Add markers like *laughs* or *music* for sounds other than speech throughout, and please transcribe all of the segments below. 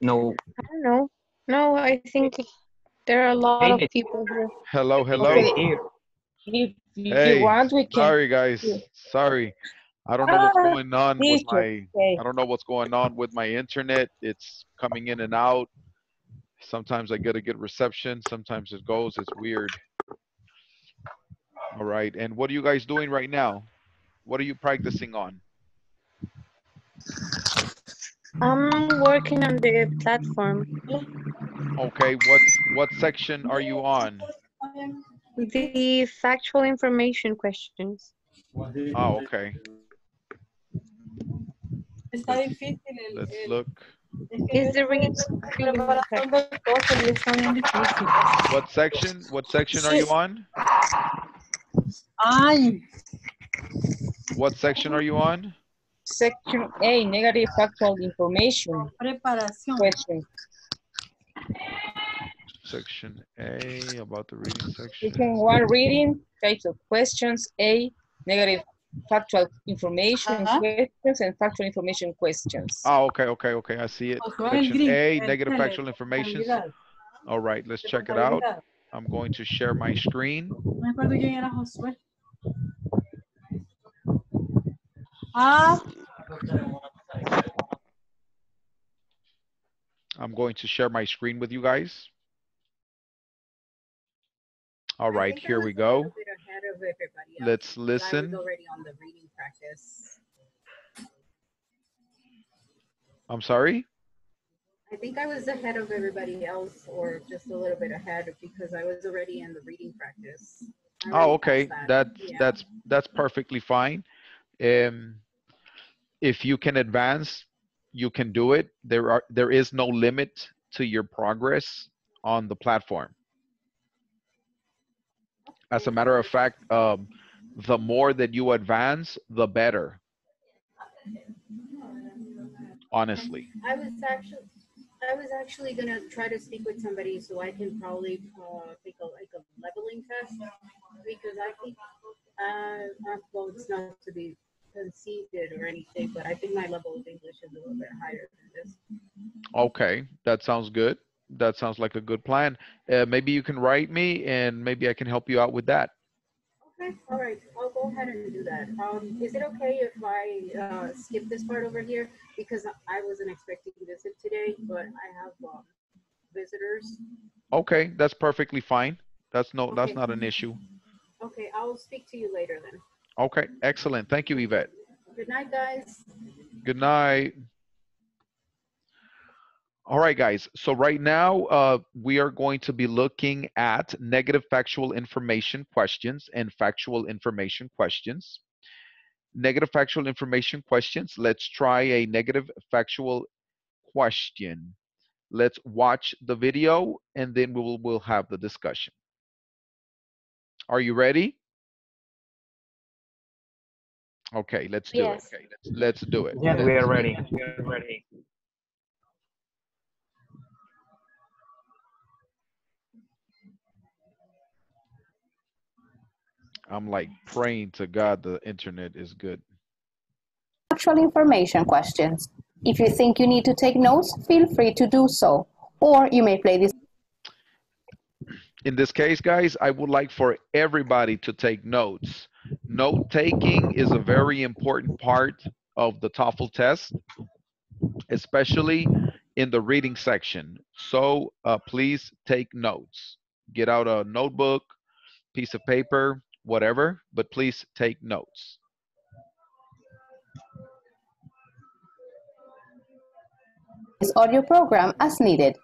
No. I don't know. No, I think there are a lot of people here. Hello, hello. Okay, here. If you Hey, want, we can. Sorry, guys. Sorry. I don't know what's Ah, going on with my, okay. I don't know what's going on with my internet. It's coming in and out. Sometimes I get a good reception, sometimes it goes, it's weird. All right, and what are you guys doing right now? What are you practicing on? I'm working on the platform. Okay, what, what section are you on? The factual information questions. Oh, okay. Está difícil el, Let's el- look. Is the reading preparación de cosas y está bien difícil. What section, what section are you on? Ay, What section are you on? Section A, negative factual information preparación. question. Section A, about the reading section. Section one, reading, types of questions. A, negative factual information Ajá. questions and factual information questions. Oh, okay, okay, okay, I see it. Pues va el Section A, negative factual information. All right, let's check it out. I'm going to share my screen. No me acuerdo quién era Josué. Ah, I'm going to share my screen with you guys. All right, here we go. little bit ahead of everybody else, Let's listen. was already on the reading practice. I'm sorry? I think I was ahead of everybody else or just a little bit ahead because I was already in the reading practice. Oh, okay, that, Yeah. that's, that's perfectly fine. Um, if you can advance, you can do it. There are, there is no limit to your progress on the platform. As a matter of fact, um, the more that you advance, the better. Honestly. I was actually, I was actually gonna try to speak with somebody so I can probably, uh, take a, like a leveling test. Because I think, uh, uh, well, it's not to be conceited or anything, but I think my level of English is a little bit higher than this. Okay, that sounds good. That sounds like a good plan. Uh, maybe you can write me and maybe I can help you out with that. Okay, all right, I'll go ahead and do that. Um, is it okay if I, uh, skip this part over here? Because I wasn't expecting visit today, but I have, um, visitors. Okay, that's perfectly fine. That's no, that's not an issue. Okay, I'll speak to you later then. Okay, excellent. Thank you, Yvette. Good night, guys. Good night. All right, guys. So right now, uh, we are going to be looking at negative factual information questions and factual information questions. Negative factual information questions. Let's try a negative factual question. Let's watch the video and then we will we'll have the discussion. Are you ready? Okay, let's do Yes. it. Okay, let's, let's do it. Yes, we Let's- are ready. We are ready. I'm like praying to God the internet is good. Factual information questions. If you think you need to take notes, feel free to do so. Or you may play this In this case, guys, I would like for everybody to take notes. Note taking is a very important part of the TOEFL test, especially in the reading section. So uh, please take notes. Get out a notebook, piece of paper, whatever, but please take notes. This audio program as needed.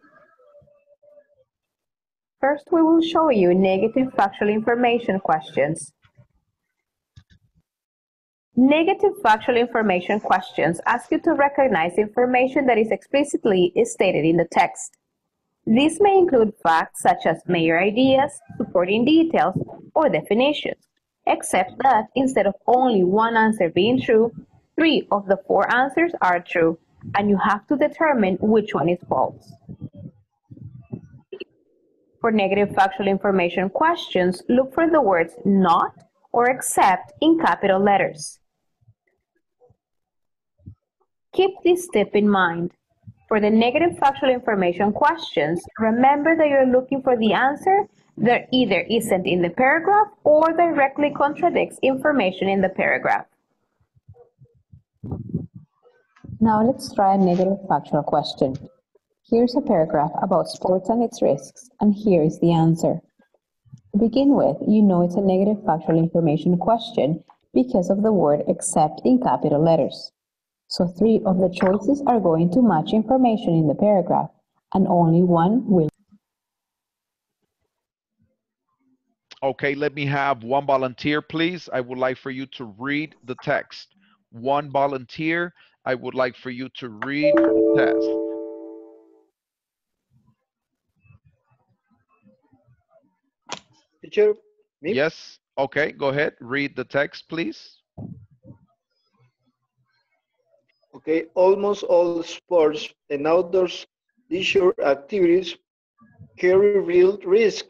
First, we will show you negative factual information questions. Negative factual information questions ask you to recognize information that is explicitly stated in the text. These may include facts such as major ideas, supporting details, or definitions, except that instead of only one answer being true, three of the four answers are true, and you have to determine which one is false. For negative factual information questions, look for the words not or except in capital letters. Keep this tip in mind. For the negative factual information questions, remember that you're looking for the answer that either isn't in the paragraph or directly contradicts information in the paragraph. Now let's try a negative factual question. Here's a paragraph about sports and its risks, and here is the answer. To begin with, you know it's a negative factual information question because of the word except in capital letters. So three of the choices are going to match information in the paragraph, and only one will. Okay, let me have one volunteer, please. I would like for you to read the text. One volunteer, I would like for you to read the text. Teacher, me? Yes, okay, go ahead. Read the text, please. Okay, almost all sports and outdoors leisure activities carry real risk.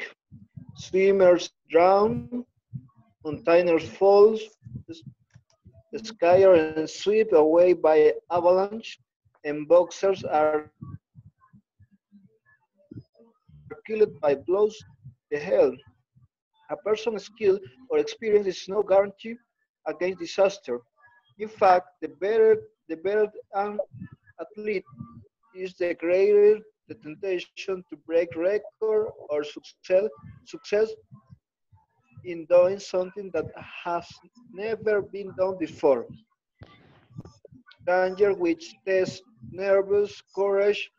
Swimmers drown, mountaineers fall, skiers and swept away by avalanche, and boxers are killed by blows to the head. A person's skill or experience is no guarantee against disaster. In fact, the better the better an athlete is, the greater the temptation to break record or success success in doing something that has never been done before. Danger which tests nervous courage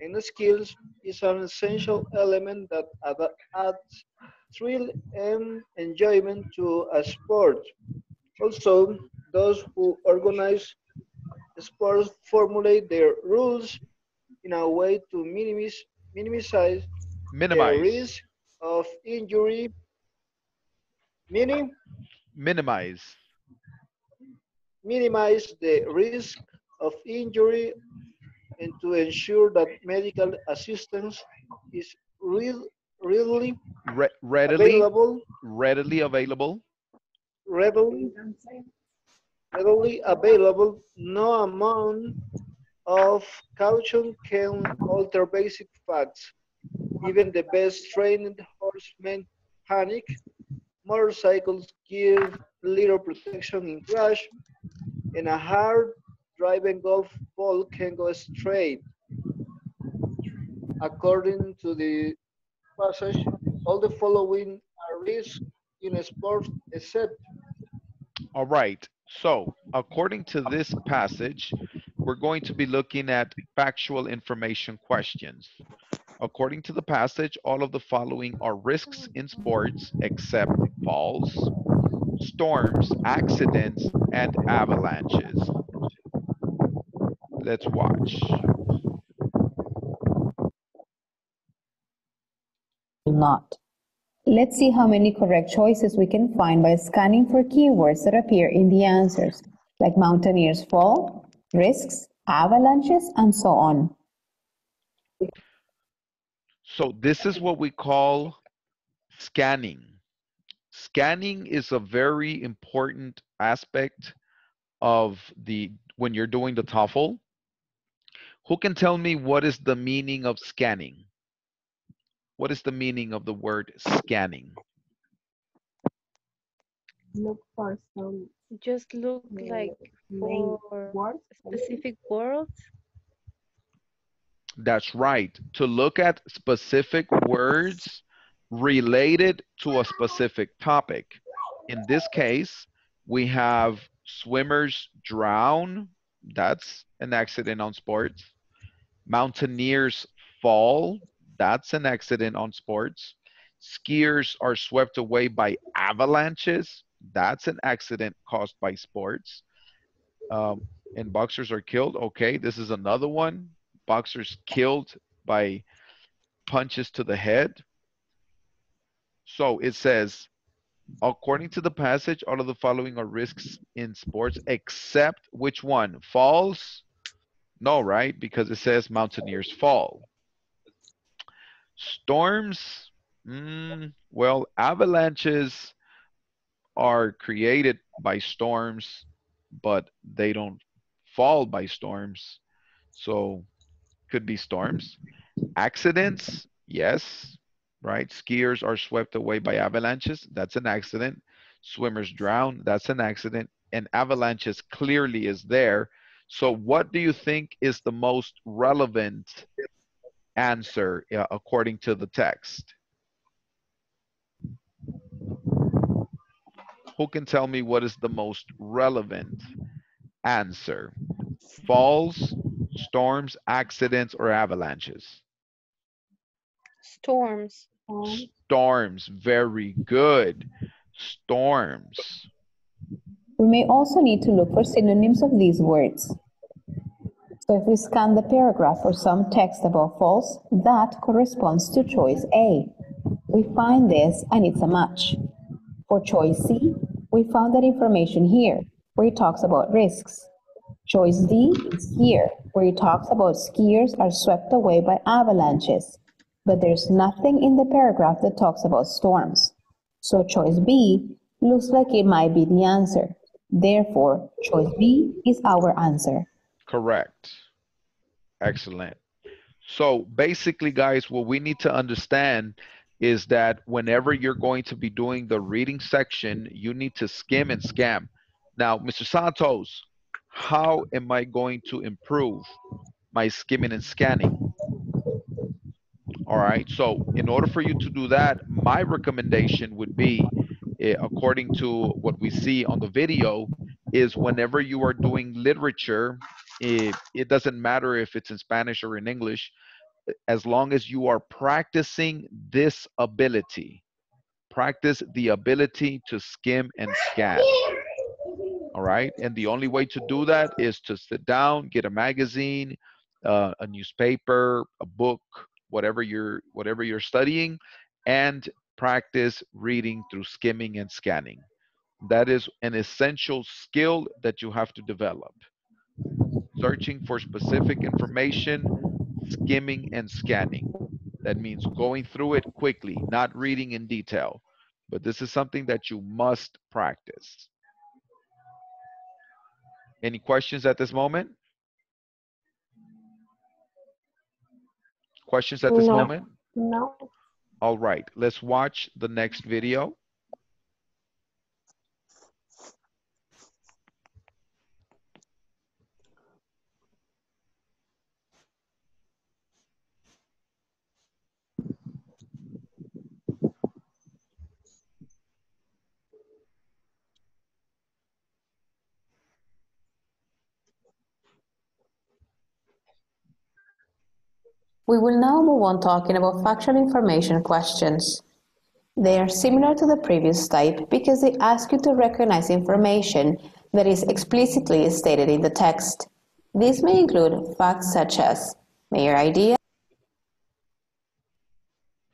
and skills is an essential element that adds thrill and enjoyment to a sport. Also, those who organize sports formulate their rules in a way to minimize, minimize the risk of injury, meaning minimize. minimize the risk of injury and to ensure that medical assistance is real, readily Re- readily, available, readily available. readily, readily available. No amount of caution can alter basic facts. Even the best trained horsemen panic. Motorcycles give little protection in crash, and a hard driving golf ball can go straight. According to the passage, all the following are risks in a sport except All right. So according to this passage, we're going to be looking at factual information questions. According to the passage, all of the following are risks in sports except falls, storms, accidents, and avalanches. Let's watch. not. Let's see how many correct choices we can find by scanning for keywords that appear in the answers, like mountaineers fall, risks, avalanches, and so on. So this is what we call scanning. Scanning is a very important aspect of the when you're doing the TOEFL. Who can tell me what is the meaning of scanning? What is the meaning of the word scanning? Look for some Just look like for words. specific words. That's right. To look at specific words related to a specific topic. In this case, we have swimmers drown. That's an accident on sports. Mountaineers fall. That's an accident on sports. Skiers are swept away by avalanches. That's an accident caused by sports. Um, and boxers are killed. Okay, this is another one. Boxers killed by punches to the head. So it says, according to the passage, all of the following are risks in sports, except which one? Falls? No, right? Because it says mountaineers fall. Storms? Mm, well, avalanches are created by storms, but they don't fall by storms. So could be storms. Accidents, yes, right? Skiers are swept away by avalanches. That's an accident. Swimmers drown. That's an accident. And avalanches clearly is there. So what do you think is the most relevant answer uh, according to the text? Who can tell me what is the most relevant answer? Falls, storms, accidents, or avalanches? Storms. Storms, very good. Storms. We may also need to look for synonyms of these words. So if we scan the paragraph for some text about false, that corresponds to choice A. We find this and it's a match. For choice C, we found that information here, where it talks about risks. Choice D is here, where it talks about skiers are swept away by avalanches. But there's nothing in the paragraph that talks about storms. So choice B looks like it might be the answer. Therefore, choice B is our answer. Correct. Excellent. So basically, guys, what we need to understand is that whenever you're going to be doing the reading section, you need to skim and scam. Now, Mr. Santos, how am I going to improve my skimming and scanning? All right, so in order for you to do that, my recommendation would be, eh, according to what we see on the video, is whenever you are doing literature, it, it doesn't matter if it's in Spanish or in English, as long as you are practicing this ability. Practice the ability to skim and scan. All right. And the only way to do that is to sit down, get a magazine, uh, a newspaper, a book, whatever you're whatever you're studying, and practice reading through skimming and scanning. That is an essential skill that you have to develop. Searching for specific information, skimming and scanning. That means going through it quickly, not reading in detail. But this is something that you must practice. Any questions at this moment? Questions at this No. moment? No. All right, let's watch the next video. We will now move on talking about factual information questions. They are similar to the previous type because they ask you to recognize information that is explicitly stated in the text. These may include facts such as mayor idea,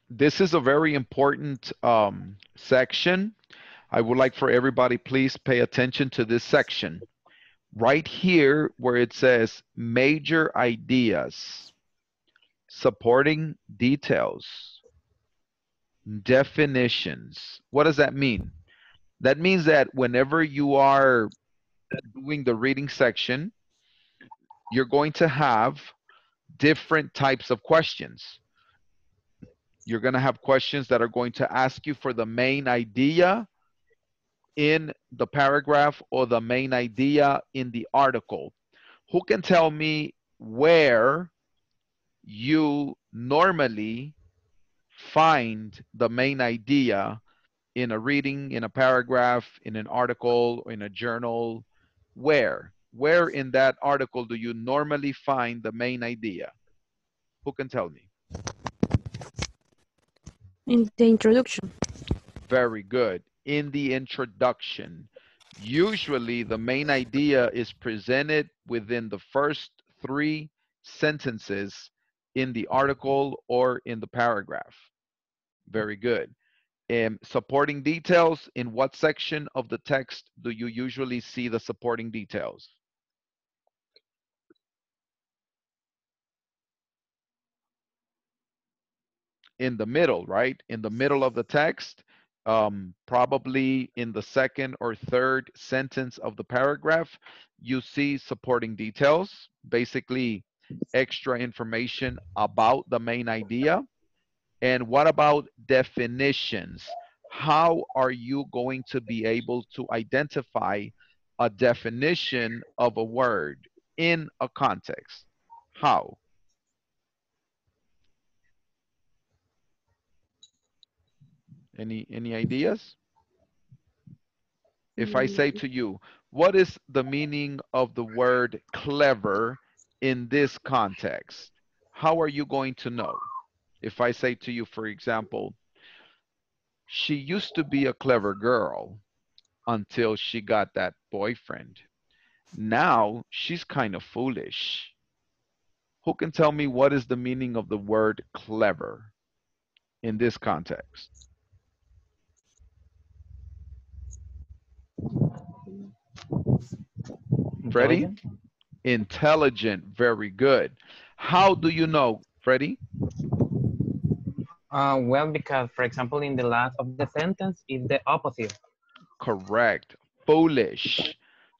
This is a very important um, section. I would like for everybody, please pay attention to this section. Right here where it says major ideas, supporting details, definitions. What does that mean? That means that whenever you are doing the reading section, you're going to have different types of questions. You're going to have questions that are going to ask you for the main idea in the paragraph or the main idea in the article. Who can tell me where you normally find the main idea in a reading, in a paragraph, in an article, in a journal? Where? Where in that article do you normally find the main idea? Who can tell me? In the introduction. Very good. In the introduction, usually the main idea is presented within the first three sentences in the article or in the paragraph. Very good. Um, supporting details, in what section of the text do you usually see the supporting details? in the middle, right? In the middle of the text, um, probably in the second or third sentence of the paragraph, you see supporting details. Basically, extra information about the main idea? And what about definitions? How are you going to be able to identify a definition of a word in a context? How? Any, any ideas? If I mm. say to you, what is the meaning of the word clever in this context? How are you going to know? If I say to you, for example, she used to be a clever girl until she got that boyfriend. Now she's kind of foolish. Who can tell me what is the meaning of the word clever in this context? Freddie? Intelligent? Very good. How do you know, Freddie? Uh, well, because, for example, in the last of the sentence is the opposite. Correct. Foolish.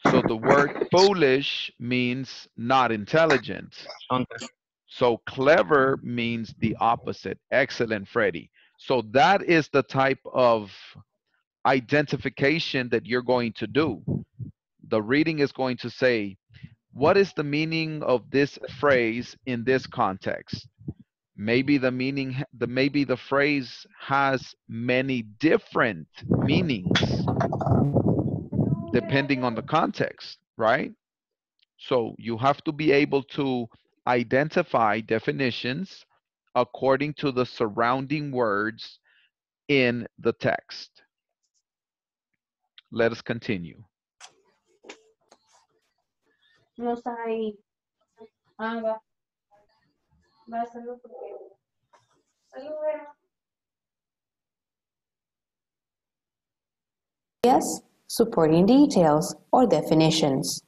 So the word foolish means not intelligent. So clever means the opposite. Excellent, Freddie. So that is the type of identification that you're going to do. The reading is going to say, what is the meaning of this phrase in this context? Maybe the meaning, the maybe the phrase has many different meanings depending on the context, right? So you have to be able to identify definitions according to the surrounding words in the text. Let us continue. No estás ahí. Ah, va. Va a hacerlo porque. Salud, Vera. Yes, supporting details or definitions.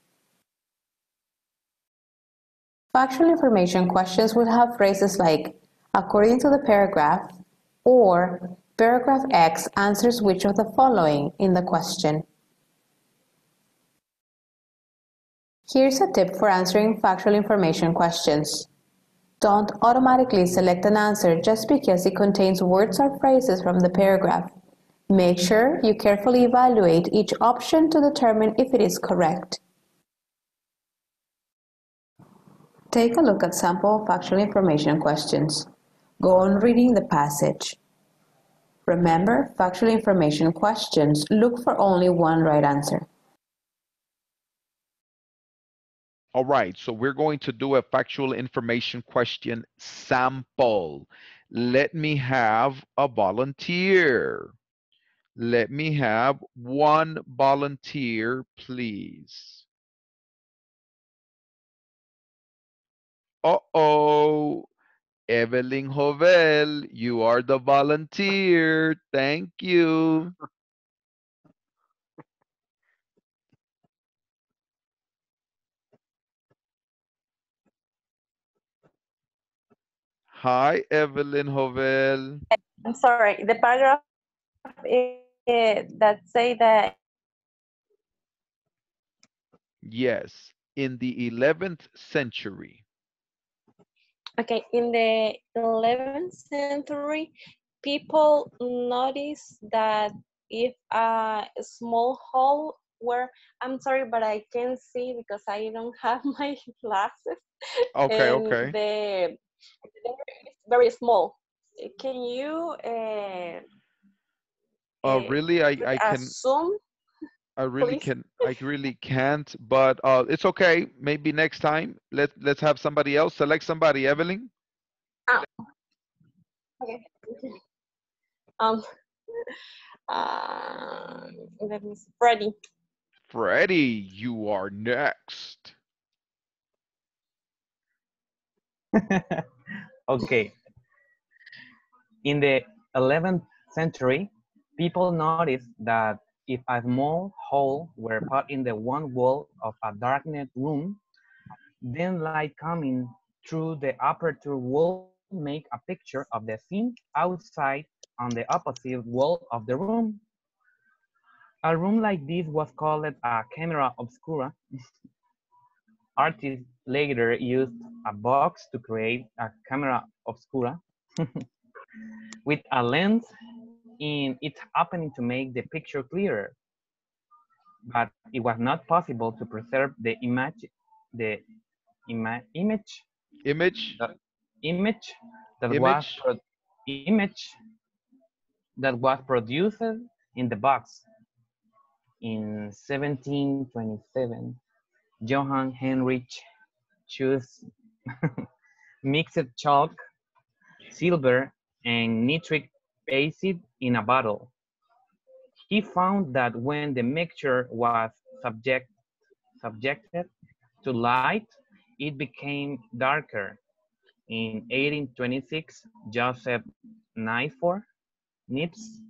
Factual information questions will have phrases like, according to the paragraph, or paragraph X answers which of the following in the question. Here's a tip for answering factual information questions. Don't automatically select an answer just because it contains words or phrases from the paragraph. Make sure you carefully evaluate each option to determine if it is correct. Take a look at sample factual information questions. Go on reading the passage. Remember, factual information questions look for only one right answer. All right, so we're going to do a factual information question sample. Let me have a volunteer. Let me have one volunteer, please. Uh-oh, Evelyn Jovel, you are the volunteer. Thank you. Hi, Evelyn Jovel. I'm sorry, the paragraph eh, that say that Yes, in the 11th century. Okay, in the 11th century, people noticed that if a small hole were, I'm sorry, but I can't see because I don't *laughs* have my glasses. Okay, and okay. The, very small. Can you uh, eh, really, I, I can, assume? I really please? can, I really can't, but uh, it's okay. Maybe next time, let, let's have somebody else. Select somebody, Evelyn. Okay. Um, *laughs* uh, let me see. Freddie. Freddie, you are next. *laughs* okay. In the 11th century, people noticed that if a small hole were put in the one wall of a darkened room, then light coming through the aperture will make a picture of the scene outside on the opposite wall of the room. A room like this was called a camera obscura. *laughs* artist later used a box to create a camera obscura *laughs* with a lens in its opening to make the picture clearer. But it was not possible to preserve the image, the ima image, Image. the image that Image. pro- image that was produced in the box. In 1727, Johann Heinrich chose *laughs* mixed chalk, silver, and nitric acid in a bottle. He found that when the mixture was subject, subjected to light, it became darker. In 1826, Joseph Nifor, Nips,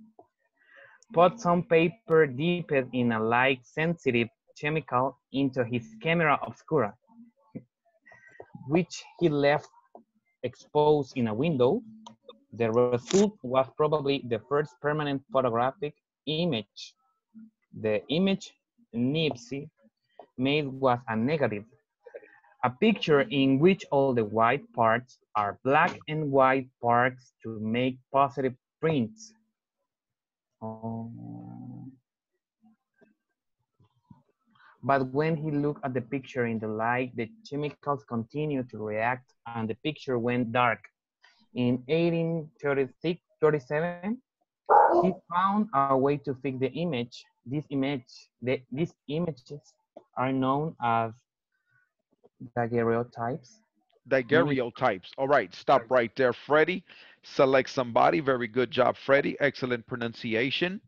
put some paper dipped in a light-sensitive chemical into his camera obscura, which he left exposed in a window. The result was probably the first permanent photographic image. The image Nipsey made was a negative, a picture in which all the white parts are black and white parts to make positive prints. Oh. But when he looked at the picture in the light, the chemicals continued to react and the picture went dark. In 1836, 37, he found a way to fix the image. This image, the, these images are known as daguerreotypes. Daguerreotypes. All right, stop right there, Freddie. Select somebody. Very good job, Freddie. Excellent pronunciation.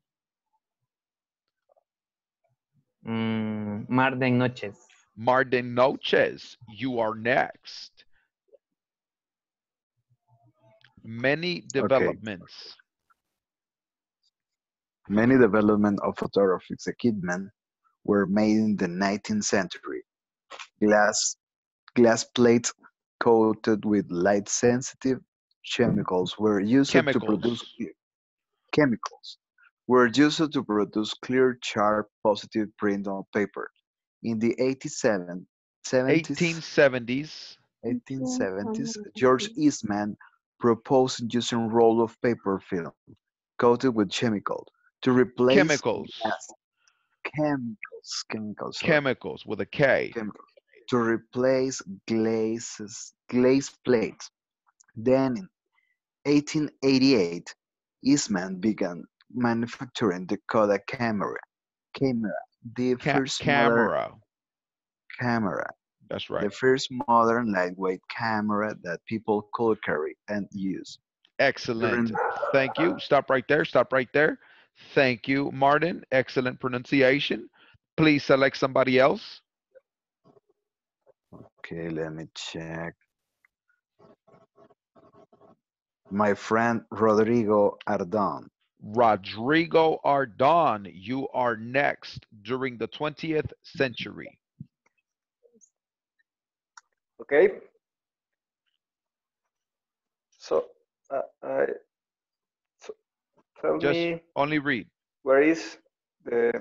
Mm, Mar de Noches. Marden Noches, you are next. Many developments. Okay. Many development of photographic equipment were made in the 19th century. Glass, glass plates coated with light-sensitive chemicals were used to produce Chemicals. Clear- chemicals were used to produce clear, sharp, positive print on paper. In the 87, 70s, 1870s. 1870s, George Eastman proposed using roll of paper film coated with chemical to replace Chemicals. glass. chemicals, chemicals, sorry, Chemicals with a K. chemicals, to replace glazes, glaze plates. Then in 1888, Eastman began manufacturing the Kodak camera, camera, the Ca- first modern camera. camera, That's right. the first modern lightweight camera that people could carry and use. Excellent. Thank you. Stop right there. Stop right there. Thank you, Martin. Excellent pronunciation. Please select somebody else. Okay, let me check. My friend Rodrigo Ardon. Rodrigo Ardon, you are next during the 20th century. Okay. So, uh, I, so tell Just me only read. where is the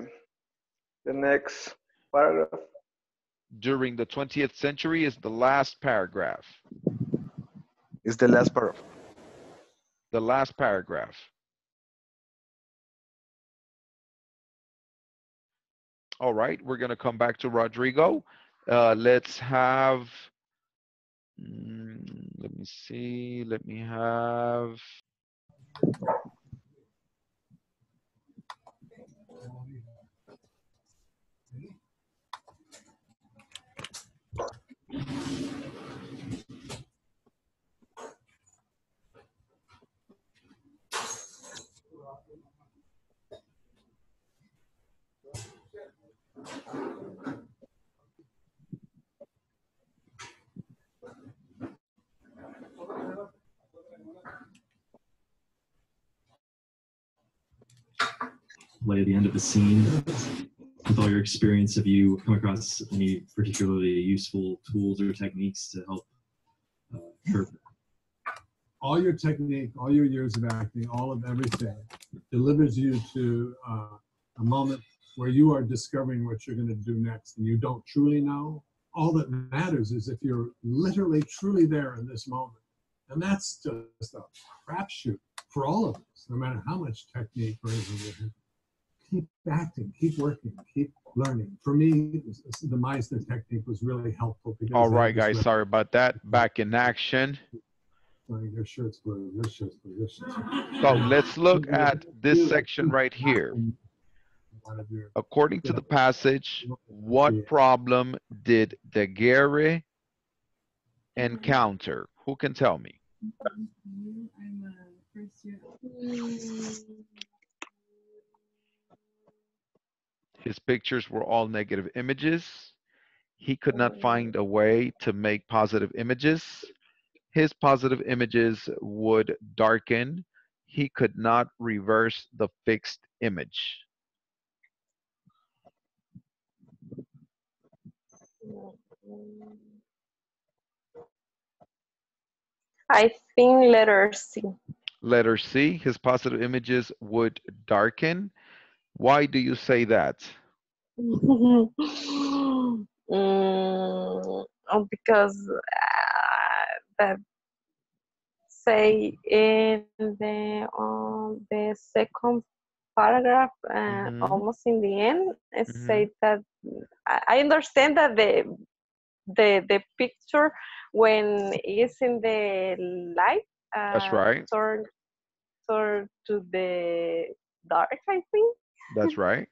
the next paragraph? During the 20th century is the last paragraph. Is the last paragraph. The last paragraph. All right, we're going to come back to Rodrigo. Uh, let's have, mm, let me see, let me have, light at the end of the scene. With all your experience, have you come across any particularly useful tools or techniques to help uh, all your technique, all your years of acting, all of everything delivers you to uh, a moment where you are discovering what you're going to do next and you don't truly know, all that matters is if you're literally, truly there in this moment. And that's just a crapshoot for all of us, no matter how much technique or anything we have. Keep acting, keep working, keep learning. For me, the Meisner technique was really helpful. Because All that guys, really- sorry about that. Back in action. Sorry, Your shirt's blue, your shirt's blue, your shirt's blue. So let's look at this section right here. According to the passage, what problem did Daguerre encounter? Who can tell me? His pictures were all negative images. He could not oh. find a way to make positive images. His positive images would darken. He could not reverse the fixed image. I think letter C. Letter C, his positive images would darken. Why do you say that? *laughs* mm, oh, because uh, that say in the um, the second paragraph, uh, Mhm. almost in the end, it Mhm. say that I I understand that the the the picture when it's in the light. Uh, That's right. Turn turn to the dark, I think. That's right.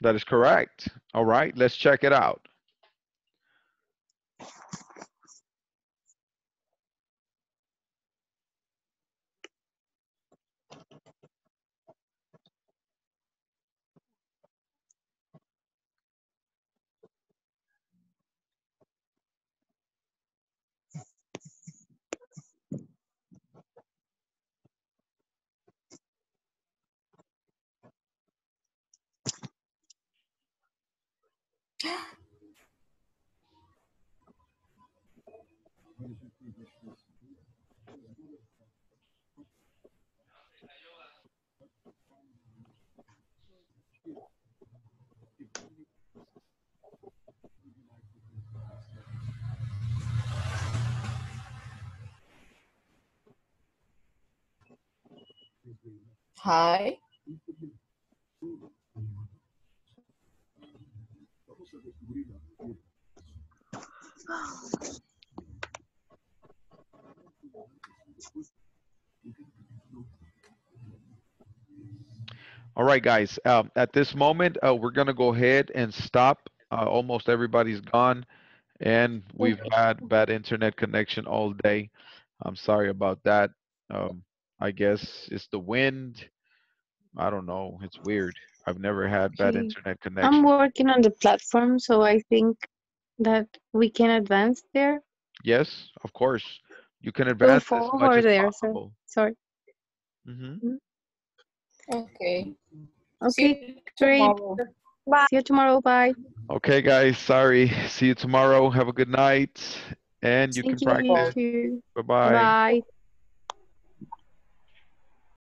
That is correct. All right, let's check it out. Hi. All right, guys. Um, at this moment, uh, we're gonna go ahead and stop. Uh, almost everybody's gone, and we've had bad internet connection all day. I'm sorry about that. Um, I guess it's the wind. I don't know. It's weird. I've never had bad internet connection. I'm working on the platform, so I think that we can advance there. Yes, of course. You can Go advance as forward much as there, sir. possible. Sorry. Mhm. Okay. Okay, great. tomorrow. See you tomorrow. Bye. Okay, guys. Sorry. See you tomorrow. Have a good night, and you Thank can you. practice. too. Bye-bye. Bye.